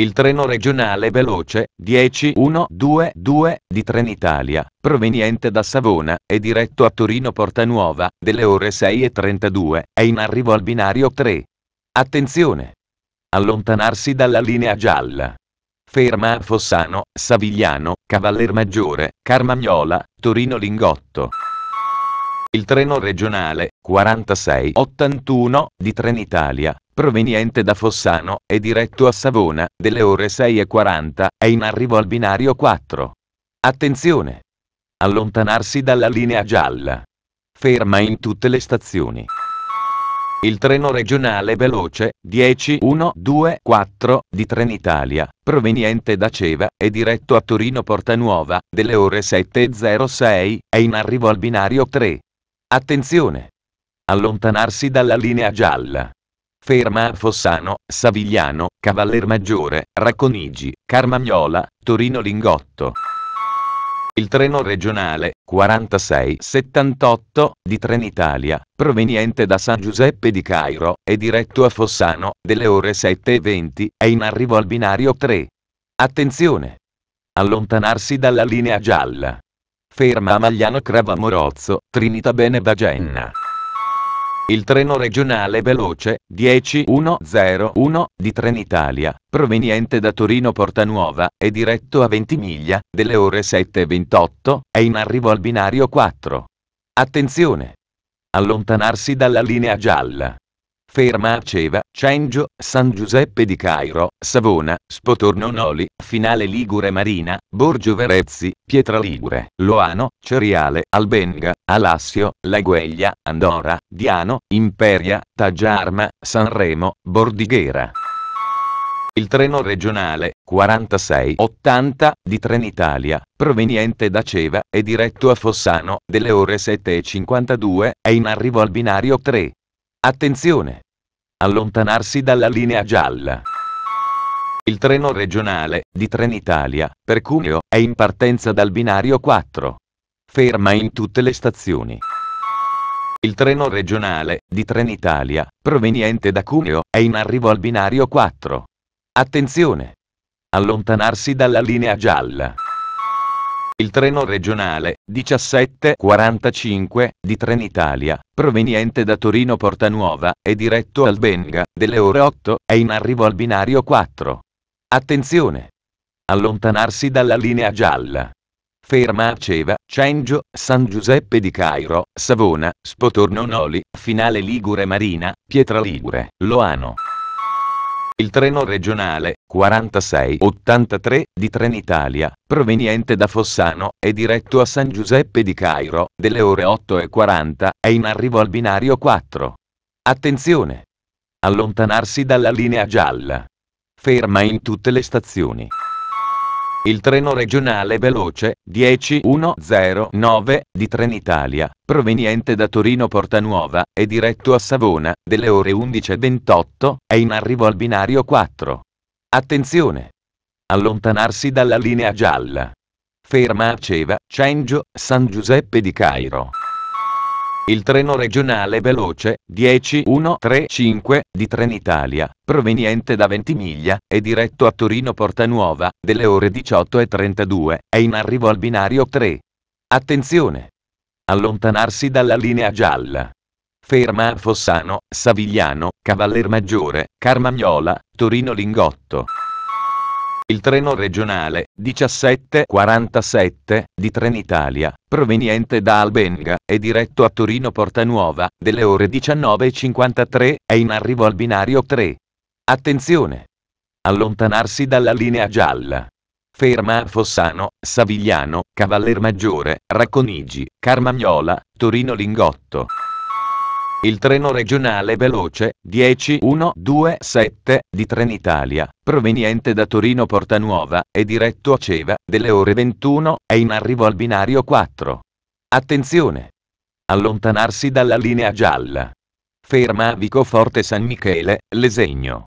Il treno regionale veloce 10122 di Trenitalia, proveniente da Savona e diretto a Torino Portanuova, delle ore 6.32, è in arrivo al binario 3. Attenzione! Allontanarsi dalla linea gialla. Ferma a Fossano, Savigliano, Cavallermaggiore, Carmagnola, Torino Lingotto. Il treno regionale 4681 di Trenitalia, proveniente da Fossano e diretto a Savona, delle ore 6.40, è in arrivo al binario 4. Attenzione! Allontanarsi dalla linea gialla. Ferma in tutte le stazioni. Il treno regionale veloce 10124 di Trenitalia, proveniente da Ceva e diretto a Torino Portanuova, delle ore 7.06, è in arrivo al binario 3. Attenzione! Allontanarsi dalla linea gialla. Ferma a Fossano, Savigliano, Cavallermaggiore, Racconigi, Carmagnola, Torino Lingotto. Il treno regionale 4678 di Trenitalia, proveniente da San Giuseppe di Cairo e diretto a Fossano, delle ore 7.20, è in arrivo al binario 3. Attenzione! Allontanarsi dalla linea gialla. Ferma a Magliano Cravamorozzo, Trinita Bene Bagenna. Il treno regionale veloce 10101 di Trenitalia, proveniente da Torino Portanuova e diretto a Ventimiglia, delle ore 7.28, è in arrivo al binario 4. Attenzione! Allontanarsi dalla linea gialla. Ferma a Ceva, Cengio, San Giuseppe di Cairo, Savona, Spotorno Noli, Finale Ligure Marina, Borgio Verezzi, Pietra Ligure, Loano, Ceriale, Albenga, Alassio, Lagueglia, Andora, Diano, Imperia, Taggiarma, Sanremo, Bordighera. Il treno regionale 4680 di Trenitalia, proveniente da Ceva e diretto a Fossano, delle ore 7.52, è in arrivo al binario 3. Attenzione! Allontanarsi dalla linea gialla. Il treno regionale di Trenitalia per Cuneo è in partenza dal binario 4. Ferma in tutte le stazioni. Il treno regionale di Trenitalia proveniente da Cuneo è in arrivo al binario 4. Attenzione! Allontanarsi dalla linea gialla. Il treno regionale 1745 di Trenitalia, proveniente da Torino Portanuova e diretto al Benga, delle ore 8, è in arrivo al binario 4. Attenzione! Allontanarsi dalla linea gialla. Ferma a Ceva, Cengio, San Giuseppe di Cairo, Savona, Spotorno Noli, Finale Ligure Marina, Pietra Ligure, Loano. Il treno regionale 4683 di Trenitalia, proveniente da Fossano e diretto a San Giuseppe di Cairo, delle ore 8.40, è in arrivo al binario 4. Attenzione! Allontanarsi dalla linea gialla. Ferma in tutte le stazioni. Il treno regionale veloce 10109 di Trenitalia, proveniente da Torino Portanuova e diretto a Savona, delle ore 11.28, è in arrivo al binario 4. Attenzione! Allontanarsi dalla linea gialla. Ferma a Ceva, Cengio, San Giuseppe di Cairo. Il treno regionale veloce 10135 di Trenitalia, proveniente da Ventimiglia e diretto a Torino Portanuova, delle ore 18.32, è in arrivo al binario 3. Attenzione! Allontanarsi dalla linea gialla. Ferma a Fossano, Savigliano, Cavallermaggiore, Carmagnola, Torino Lingotto. Il treno regionale 1747 di Trenitalia, proveniente da Albenga e diretto a Torino Portanuova, delle ore 19.53, è in arrivo al binario 3. Attenzione! Allontanarsi dalla linea gialla. Ferma a Fossano, Savigliano, Cavallermaggiore, Racconigi, Carmagnola, Torino Lingotto. Il treno regionale veloce 10127 di Trenitalia, proveniente da Torino Portanuova e diretto a Ceva, delle ore 21, è in arrivo al binario 4. Attenzione! Allontanarsi dalla linea gialla. Ferma a Vicoforte San Michele, Lesegno.